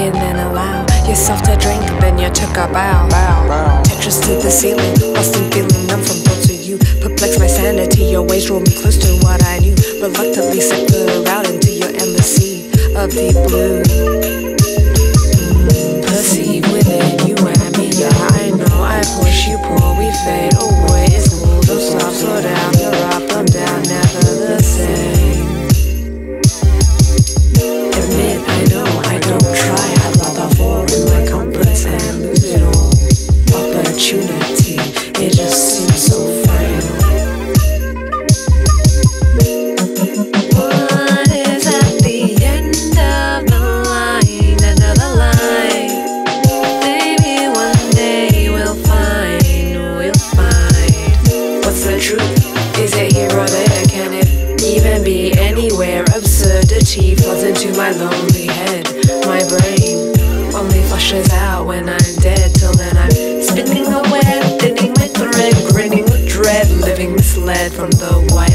check in and allow yourself to drink, then you took a bow. bow. Tetris to the ceiling, lost in feeling numb from thoughts of you. Perplex my sanity, your ways drew me close to what I knew. Reluctantly set the route into your embassy of deep blue. Mm, within you and me. I know I push, you pull, we fade away. It's cool, don't stop, slow down. Only out when I'm dead. Till then I'm spinning a web, thinning my thread, grinning with dread, living misled from the white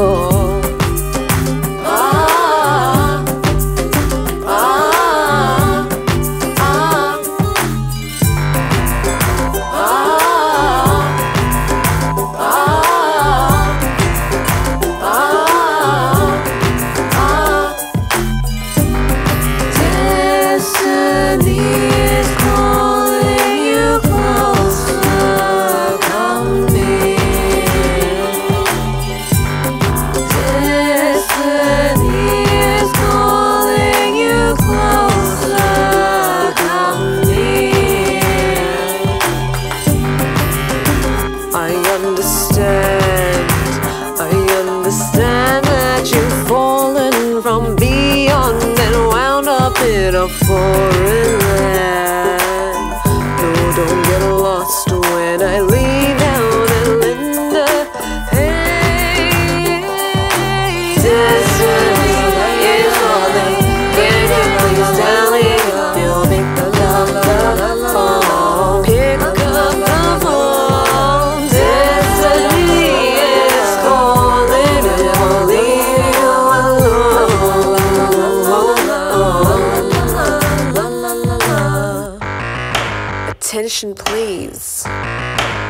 oh.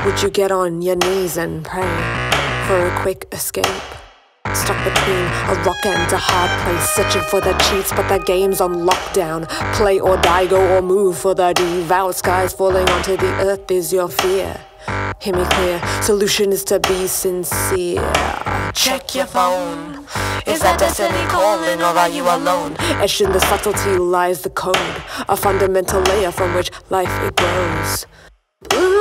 Would you get on your knees and pray for a quick escape? Stuck between a rock and a hard place, searching for the cheats, but the game's on lockdown. Play or die, go or move for the devout skies falling onto the earth is your fear. Hear me clear, solution is to be sincere. Check your phone. Is that destiny calling or are you alone? Etched in the subtlety lies the code, a fundamental layer from which life it grows. Ooh,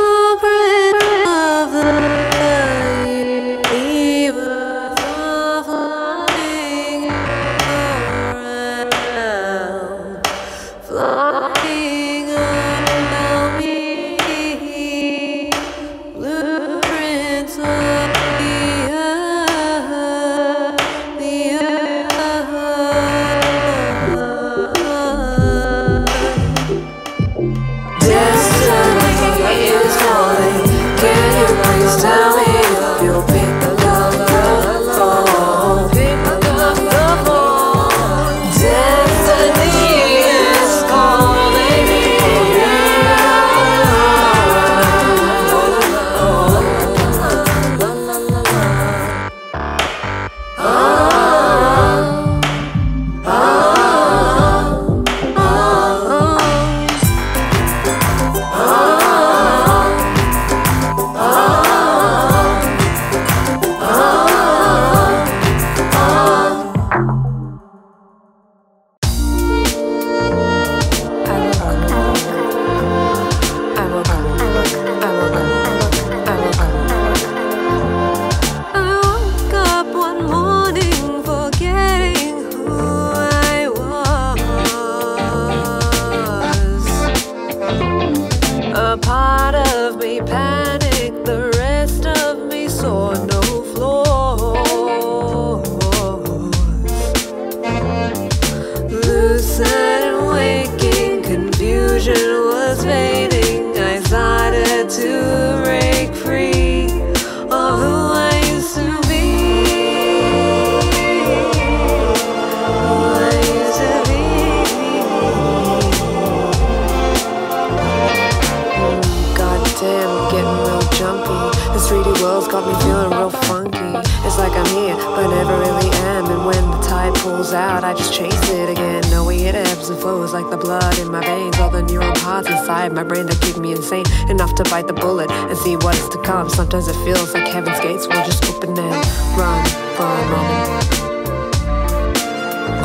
my brain that keep me insane enough to bite the bullet and see what is to come. Sometimes it feels like heaven's gates will just open and run for a moment.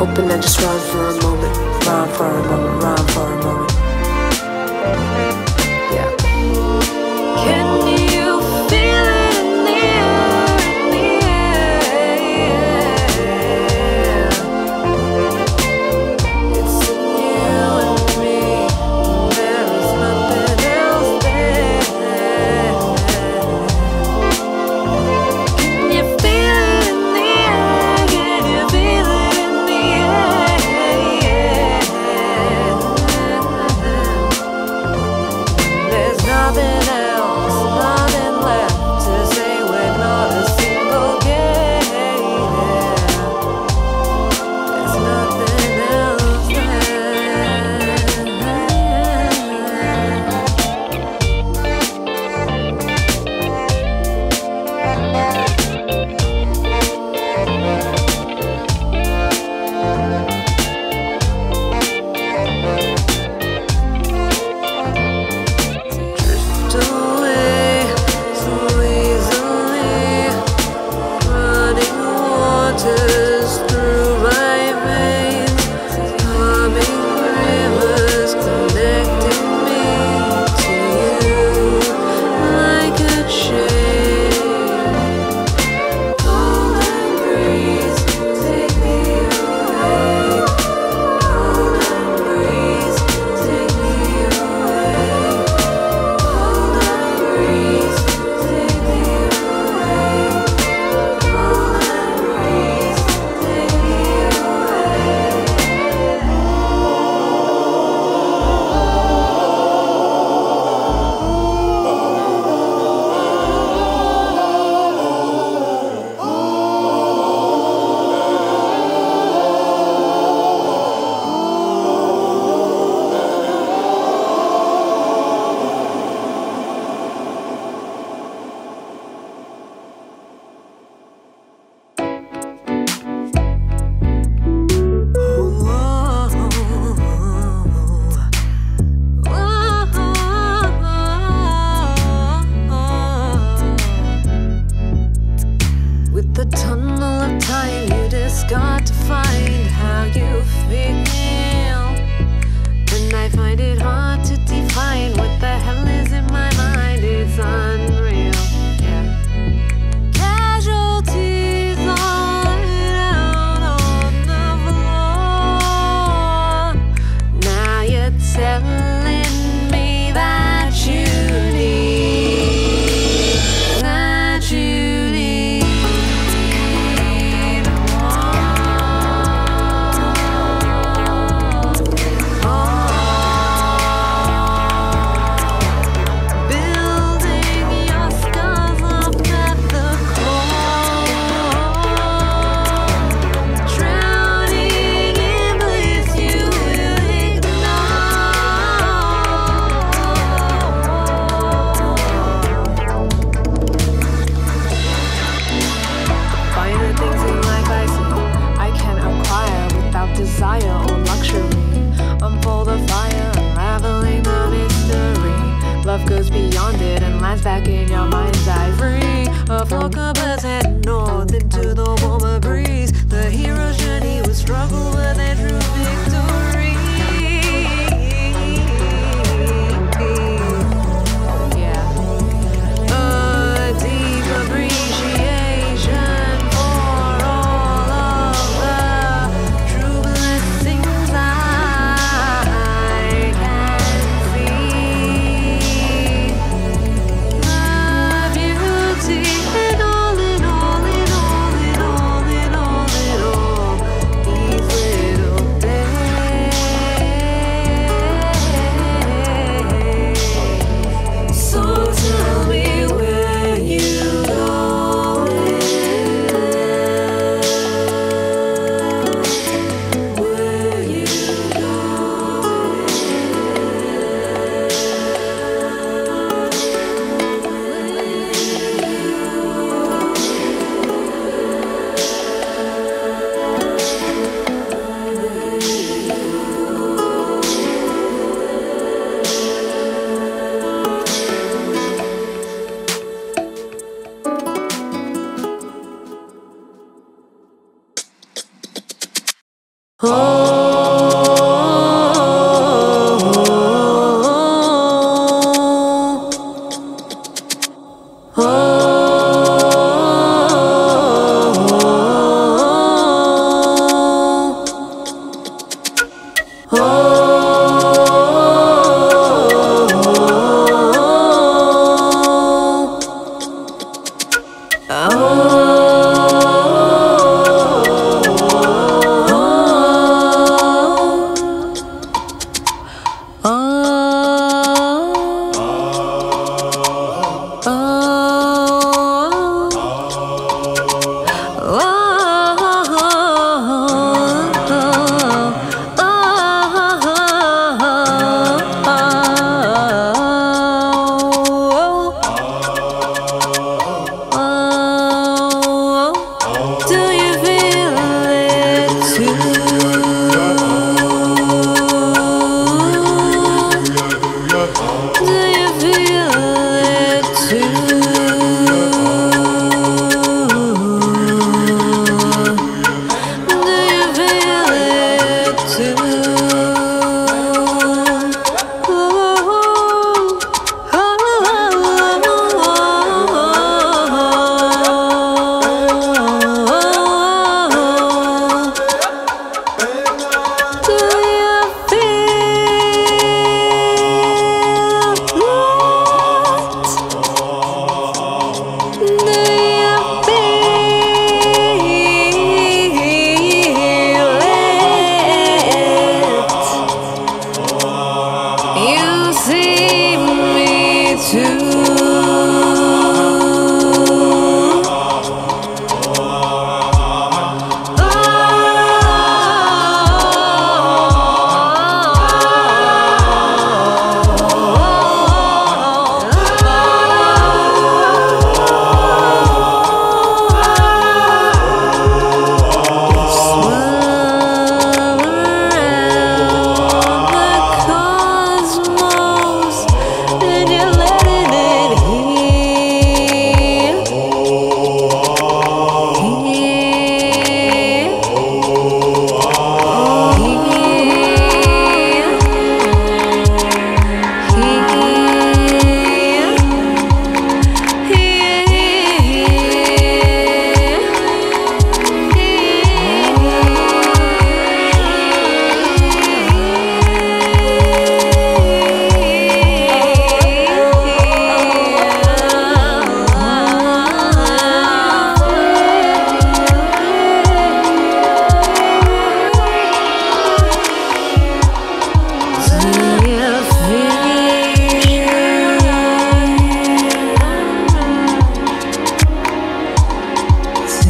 Open and just run for a moment, run for a moment, run for a moment.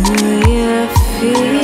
Do you feel